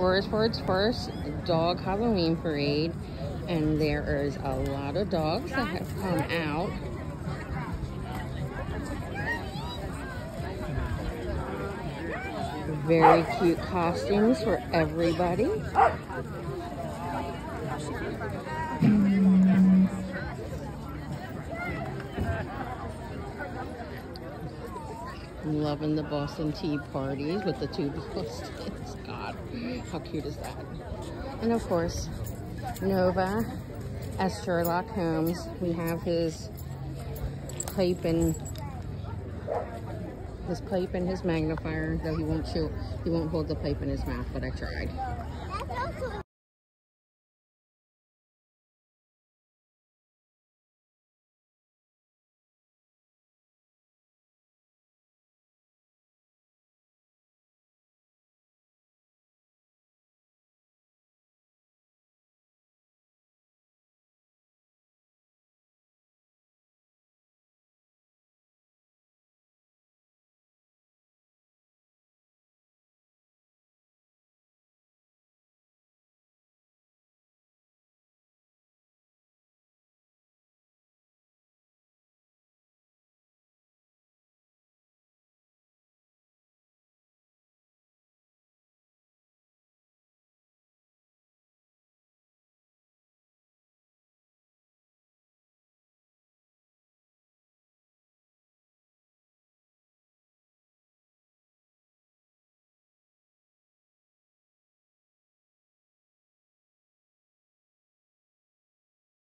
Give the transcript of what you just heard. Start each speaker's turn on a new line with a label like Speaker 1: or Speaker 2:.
Speaker 1: Royersford's first dog Halloween parade. And there is a lot of dogs that have come out. Very cute costumes for everybody. I'm loving the Boston Tea parties with the two Bostons. God, how cute is that? And of course, Nova as Sherlock Holmes. We have his pipe and his pipe and his magnifier, though he won't show, he won't hold the pipe in his mouth, but I tried.